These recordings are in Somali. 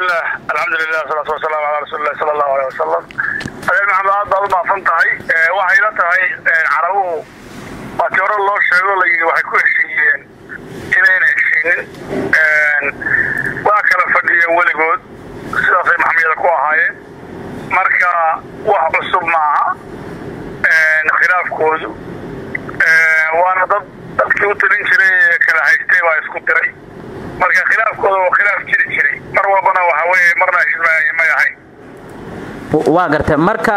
bismillaah alxamdulilah salaatu wasalaamu calaa rasuulilah sala allahu aleh wasalam adeer maxamed aad baad u maafan tahay waxay la tahay carabuhu waati hore loo sheego layidhi waxay ku heshiiyeen inayna heshiinin waa kala fadhiyeen weligood. Sidaasay maxmiyada ku ahaayeen. Marka wax cusub maaha khilaafkoodu waana dad dadkii u talin jiray ee kala haystay baa isku diray marka khilaafkooda waa khilaaf jiri jiray mar walbana waxa weye marna may ahayn. Waa garta marka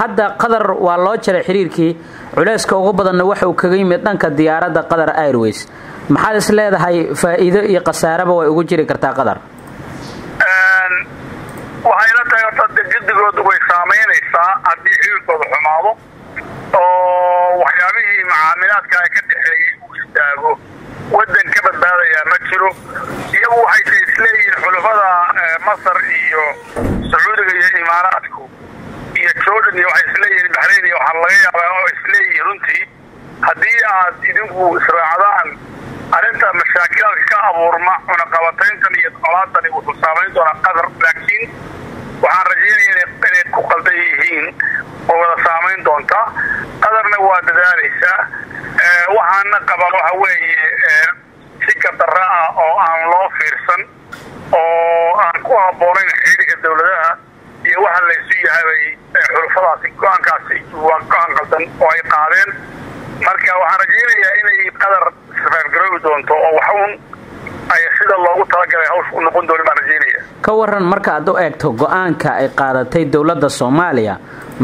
hadda qatar waa loo jaray xiriirkii culeyska ugu badanna waxa uu kaga yimid dhanka diyaaradda qatar airways. Maxaad is leedahay faa'iido iyo khasaaraba way ugu jiri kartaa qatar waxay la tahay horta guddigoodu way saamaynaysaa haddii xiriirkooda xumaado oo waxyaabihii macaamilaadka ay ka dhexeeyey uu istaago. Waddan ka badbaadayaa ma jiro iyagu waxayse isleeyihiin xulafada masar iyo sacuudiga iyo imaaraadku iyo jordan iyo waxay isleeyihiin baxrayn iyo waxaa laga yaabaa oo isleeyihiin runtii. Haddii aad idinku israacdaan arrinta mashaakilaadka ka abuurma cunaqabatayntan iyo colaadani wuxuu saamayn doonaa qatar laakiin waxaan rajaynaya inay ku qaldan yihiin oo wada saamayn doonta. Qatarna waa dadaalaysaa. Waxaana qaba waxa weeye si kadara ah oo aan loo fiirsan oo aan ku habboonayn xiriirka dawladaha iyo waxa laysu yahabay xulufadaasi go'aankaasi waa go'aan qaldan oo ay qaadeen. Marka waxaan rajaynayaa inay qatar safaargaroobi doonto oo waxuun ay sida loogu talagalay hawsha u noqon doonin baan rajaynaya ka waran marka aad u eegto go'aanka ay qaadatay dowladda soomaaliya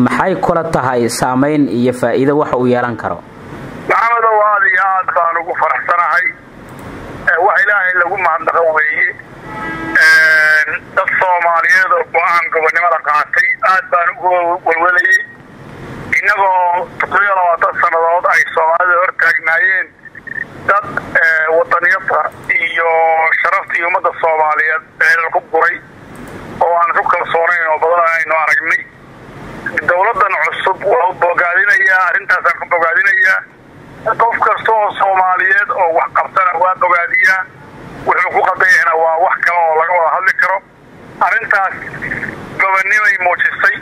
maxay kula tahay saamayn iyo faa'iido waxa uu yeelan karo? Maxamedow aad iyo aad baan ugu faraxsanahay. Wax ilaahay lagu mahadnaqo weeye dad soomaaliyeed oo go'aan gobonnimada qaatay aad baan ugu welwelayay. Innagoo toddobiyo labaatan sannadood ay soomaalida hor taagnaayeen dad wadaniyada iyo sharafta iyo ummadda soomaaliyeed eelal ku guray oo aan ku kalsoonayn oo badan aynu aragnay. Dowladdan cusub waa u bogaadinayaa arrintaasaan ku bogaadinayaa qof kasta oo soomaaliyeed oo wax qabtana waa bogaadiyaa. Wuxuu ku qadan yahayna waa wax kale oo laga wada hadli karo arrintaas gobonnimay muujisay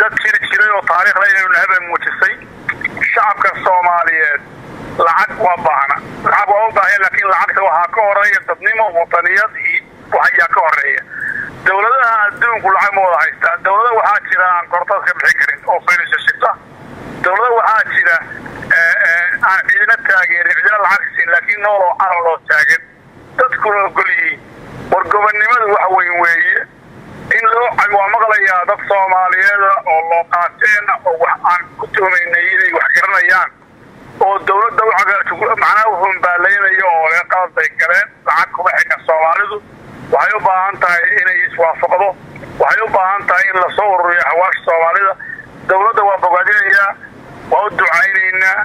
dad jiri jiray oo taariikhda inaynu nahabay muujisay shacabka soomaaliyeed lacag waa baahna. Lacag waa u baahaya laakiin lacagta waxaa ka horreeya dadnimo wadaniyad iyo ka horreeya dowladaha adduunku lacag ma wada haystaa dowladda waxaa jira aan kortaas ka bixin karin oo faynisashita dowladda waxaa jira aan cidina taageerin cidina lacag siin laakiin nool oo calan loo taagan. Dadkuna ogol war gobonnimadu wax weyn weeye. In loo waa maqlayaa dad soomaaliyeeda oo loo qaateena oo wax aan ku tuhmaynay inay wax garanayaan. Oo dowladda macnaha u humbaalaynaya oo le qalad bay galeen lacag kuma xidhan soomaalidu. Waxay u baahan tahay inay iswaafaqdo. Waxay u baahan tahay in la soo ururiyo hawaasha soomaalida. Dowladda waa bogaadinayaa waa u ducaynaynaa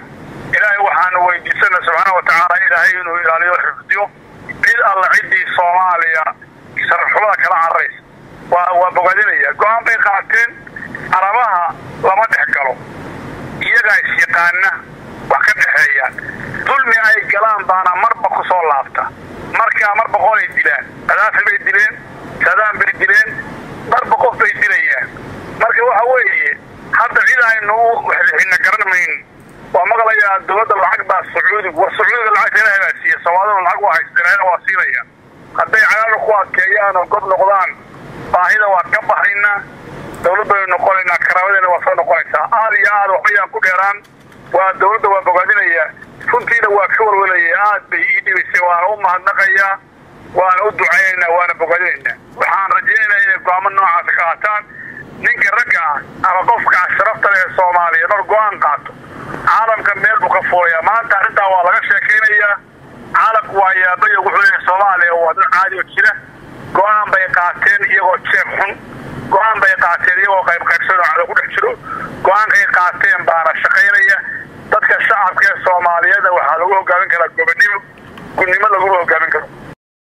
ilaahay waxaanu weydiisana subxaana wa tacaala ilaahay inuu ilaaliyo xifdiyo cid alla ciddii soomaaliya sharafxumada kala cararaysa waa bogaadinaya go'aan bay qaateen carabaha lama dhex galo. Iyagaa isyaqaana wax ka dhexeeyaan dulmi ay galaan baana marba ku soo laabta. Markaa mar boqolay dilaan kadaafi bay dileen sadaan bay dileen marba qof bay dilayaan. Marka waxa weeye hadda cid aynu u wexlixina garan mayn waa maqlayaa dowladda lacag baa sacuudigu war sacuudiga lacagta ilahay siiya soomaaliduna lacag waa haysta ilahayna waa siinaya. Hadday cagaana ku adkeeyaan oo gob noqdaan baahida waa ka baxaynaa dowlad baynu noqonaynaa karaabadeena waa soo noqonaysaa. Aad iyo aad waxbayaan ku dheeraan waa dowladda waa bogaadinayaa runtiina waa ka warwelaya aad bay ii dhibaysay waana u mahadnaqayaa waana u ducaynaynaa waana bogaadinaynaa waxaan rajaynaynaa inay go'aamo noocaas qaataan. Ninka ragga ah ama qofka sharafta leh soomaaliya mar go'aan qaato. Caalamka meel buu ka fuulayaa. Maanta arrintaa waa laga sheekaynayaa waa yaabaya wuxuu leeyahay soomaaliya waa dad caadi oo jira. Go'aan bay qaateen iyagoo jeeb xun. Go'aan bay qaateen iyagoo qayb qaybsan oo cada ku dhex jiro. Go'aankay qaateen baana shaqaynaya. Dadka shacabka ee soomaaliyeedna waxaa lagu hogaamin karaa gobonnimo. Gudnimo laguma hogaamin karo